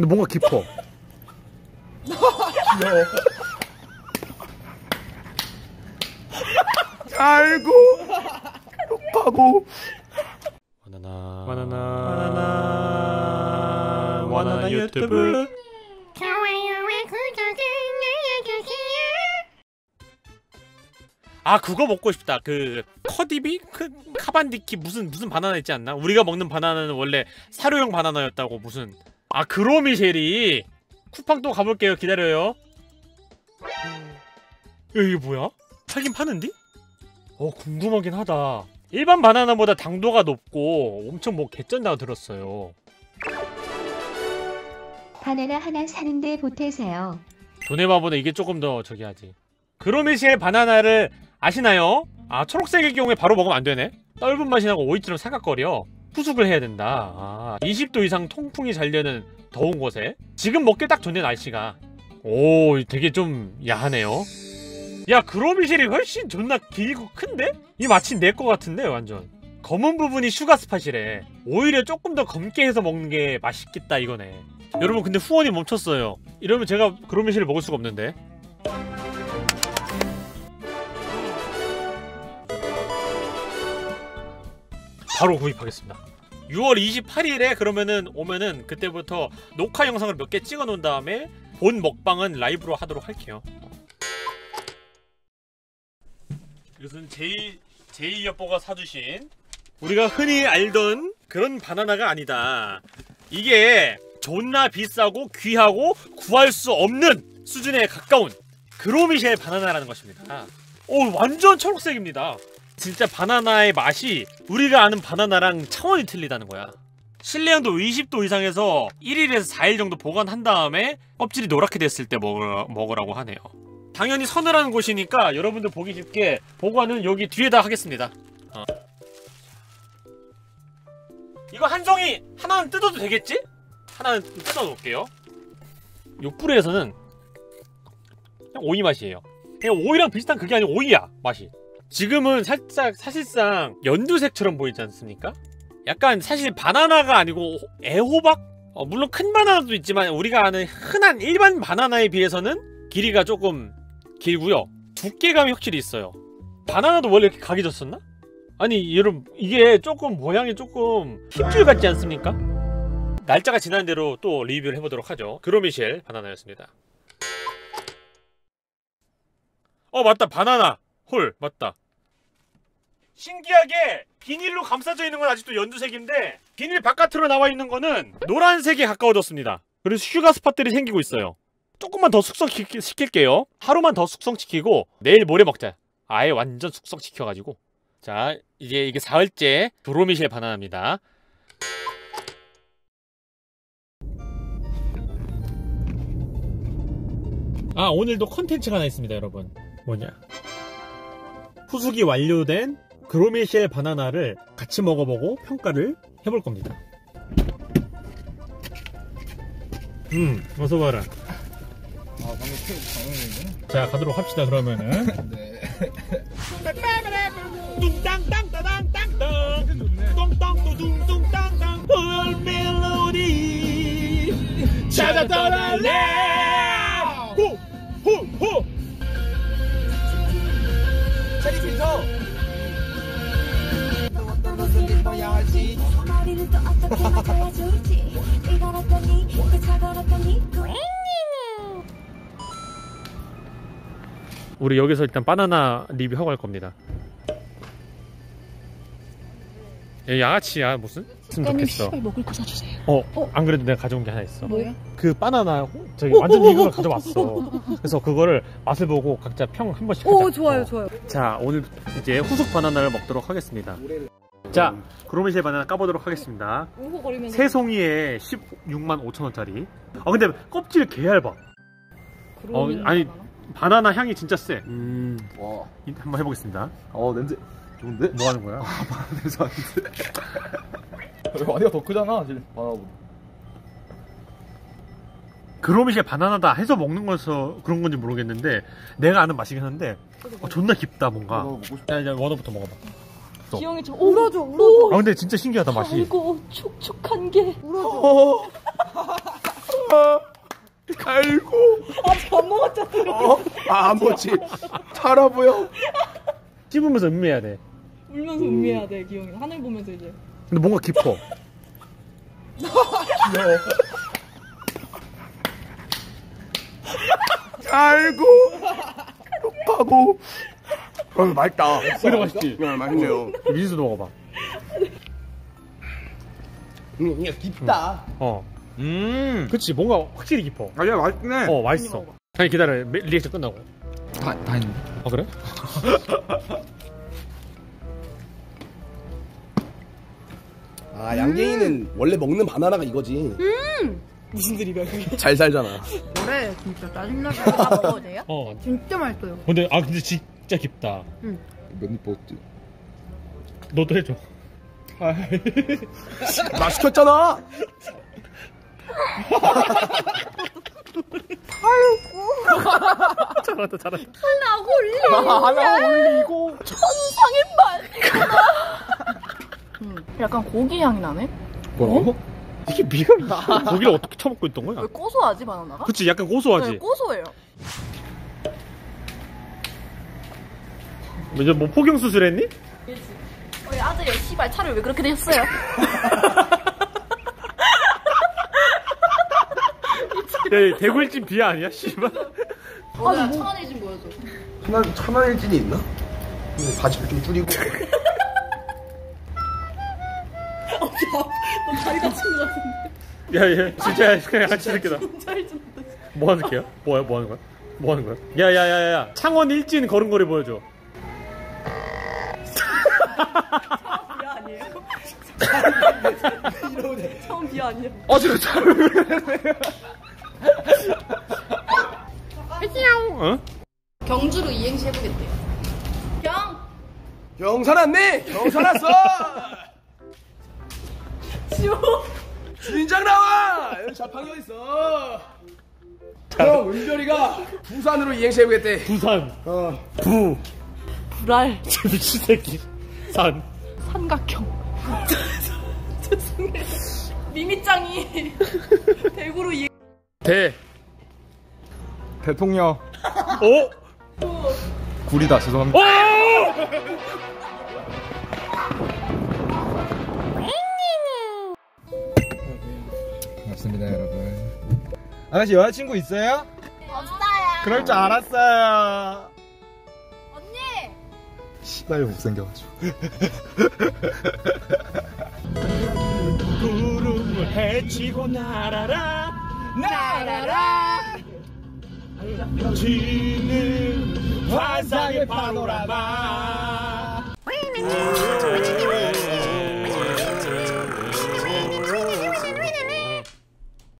근데 뭔가 깊어. 귀여워. 아이고. 가고. 바나나. 바나나. 바나나. 바나나 유튜브. 좋아요와 구독을 눌러주세요. 아 그거 먹고 싶다. 그 커디비 그 카반디키 무슨 무슨 바나나 있지 않나? 우리가 먹는 바나나는 원래 사료용 바나나였다고 무슨 아 그로미셸이 쿠팡 또 가볼게요. 기다려요. 야, 이게 뭐야? 팔긴 파는디? 어 궁금하긴 하다. 일반 바나나보다 당도가 높고 엄청 뭐 개쩐다고 들었어요. 바나나 하나 사는데 보태세요. 도네바보다 이게 조금 더 저기 하지. 그로미셸 바나나를 아시나요? 아 초록색의 경우에 바로 먹으면 안 되네. 떫은 맛이 나고 오이처럼 사각거려. 후숙을 해야 된다. 아, 20도 이상 통풍이 잘 되는 더운 곳에 지금 먹기 딱 좋네 날씨가. 오, 되게 좀 야하네요. 야, 그로미셸이 훨씬 존나 길고 큰데? 이 마치 내거 같은데 완전. 검은 부분이 sugar spot이래. 오히려 조금 더 검게 해서 먹는 게 맛있겠다 이거네. 여러분 근데 후원이 멈췄어요. 이러면 제가 그로미셸을 먹을 수가 없는데. 바로 구입하겠습니다. 6월 28일에 그러면은 오면은 그때부터 녹화 영상을 몇 개 찍어 놓은 다음에 본 먹방은 라이브로 하도록 할게요. 이것은 제이 제이 여보가 사주신 우리가 흔히 알던 그런 바나나가 아니다. 이게 존나 비싸고 귀하고 구할 수 없는 수준에 가까운 그로미셸 바나나라는 것입니다. 오 완전 초록색입니다. 진짜 바나나의 맛이 우리가 아는 바나나랑 차원이 틀리다는 거야. 실내 온도 20도 이상에서 1일에서 4일 정도 보관한 다음에 껍질이 노랗게 됐을 때 먹으라, 먹으라고 하네요. 당연히 서늘한 곳이니까 여러분들 보기 쉽게 보관은 여기 뒤에다 하겠습니다. 어. 이거 한 송이 하나는 뜯어도 되겠지? 하나는 뜯어 놓을게요. 요 뿔에서는 그냥 오이 맛이에요. 그냥 오이랑 비슷한 그게 아니고 오이야 맛이. 지금은 살짝 사실상 연두색처럼 보이지 않습니까? 약간 사실 바나나가 아니고 애호박? 어, 물론 큰 바나나도 있지만 우리가 아는 흔한 일반 바나나에 비해서는 길이가 조금 길고요. 두께감이 확실히 있어요. 바나나도 원래 이렇게 각이 졌었나? 아니 여러분 이게 조금 모양이 조금 힘줄 같지 않습니까? 날짜가 지난 대로 또 리뷰를 해보도록 하죠. 그로미셸 바나나였습니다. 어 맞다 바나나 홀 맞다. 신기하게 비닐로 감싸져 있는 건 아직도 연두색인데 비닐 바깥으로 나와 있는 거는 노란색에 가까워졌습니다. 그래서 휴가 스팟들이 생기고 있어요. 조금만 더 숙성시킬게요. 하루만 더 숙성시키고 내일 모레 먹자. 아예 완전 숙성시켜가지고 자 이제 이게 사흘째 그로미셸 바나나입니다. 아 오늘도 컨텐츠가 하나 있습니다 여러분 뭐냐 후숙이 완료된 그로미셸 바나나를 같이 먹어보고 평가를 해볼 겁니다 음 어서 봐라 아 방금 표 방금이구나. 자 가도록 합시다 그러면은 네. 찾아 떠날래 머리를 또 어떻게 맞춰야 좋을지 이거랬더니 그 저거랬더니 우리 여기서 일단 바나나 리뷰하고 할 겁니다 얘 양아치야 무슨? 했으면 좋겠어 먹을 거 사주세요. 어, 안 그래도 내가 가져온 게 하나 있어 뭐야? 그 바나나 저기 완전 익은 걸 가져왔어 그래서 그거를 맛을 보고 각자 평 한 번씩 하자 오 좋아요 어. 좋아요. 자 오늘 이제 후숙 바나나를 먹도록 하겠습니다 자 그로미셸 바나나 까보도록 하겠습니다. 세 송이에 16만 5천 원짜리 아 근데 껍질 개 얇아 어, 아니 바나나 향이 진짜 세 음. 와. 이- 한번 해보겠습니다 어 냄새 좋은데? 뭐 하는 거야? 냄새 아닌데. 와디가 더 크잖아 지금 바나보다. 그로미셸 바나나다 해서 먹는 거서 그런 건지 모르겠는데 내가 아는 맛이긴 한데 어, 존나 깊다 뭔가. 야 이제 원어부터 먹어봐 지영이 좀 울어줘 울어줘. 아 근데 진짜 신기하다 맛이 아이고 촉촉한 게. 어, 갈고 아직 안 먹었잖아. 어? 아, 안 먹지. 살아 보여. 씹으면서 음미해야 돼. 울면서 음 미해야 돼 기영이. 하늘 보면서 이제. 근데 뭔가 깊어. 갈고 하고. 어, 맛있다. 이거 맛있지? 네, 맛있네요. 민수도 먹어봐. 음, 이게 깊다. 어. 음. 그치, 뭔가 확실히 깊어. 아니야, 맛있긴 해. 어, 맛있어. 아니, 기다려. 메- 리액션 끝나고. 다, 다 했는데. 어, 그래? 아, 양갱이는 원래 먹는 바나나가 이거지. 무슨 드립이야 그게? 잘 살잖아. 그래 진짜 짜증나게 다 먹어도 돼요? 어. 진짜 맛있어요 근데, 아, 근데 진짜 깊다. 몇입 먹었지? 너도 해줘. 나 시켰잖아. 잘한다, 잘한다. 하나 올리고. 약간 고기 향이 나네. 뭐라고? 이게 미가 고기를 어떻게 처먹고 있던 거야? 왜 고소하지 바나나가? 그치, 약간 고소하지? 네, 고소해요. 이제 뭐 포경 수술했니? 우리 아들이 씨발 차를 왜 그렇게 되셨어요? 야, 이 대구일진 비하 아니야? 씨발. 아니 천안의 집 보여줘. 천안, 천안 일진이 있나? 근데 바지를 좀 줄이고. 다리 다친 것 같은데. 야, 얘 진짜 그냥 같이 새끼다. 뭐 하는 새끼야? 뭐야? 뭐 하는 거야? 뭐 하는 거야? 야, 야, 야, 야. 창원 일진 걸음걸이 보여줘. 비하 아니에요? 처음 비하 아니에요? 어, 지금 잘. 어? 경주로 이행시 해보겠대요. 경! 경 살았네! 경 살았어! 지호! 주인장 나와! 여기 자판기 어딨어? 형, 은별이가 부산으로 이행시 해보겠대. 부산. 어, 부. 불알. 미친 새끼. 산. 삼각형. 죄송해요. 미미짱이 대구로 이행 대. 대통령. 오! 구리다, 죄송합니다. 오! 반갑습니다, 여러분. 아가씨 여자친구 있어요? 없어요 그럴 줄 알았어요. 시발 못생겨가지고. 구름을 헤치고 날아라. 나라라 지는 환상의 파노라마.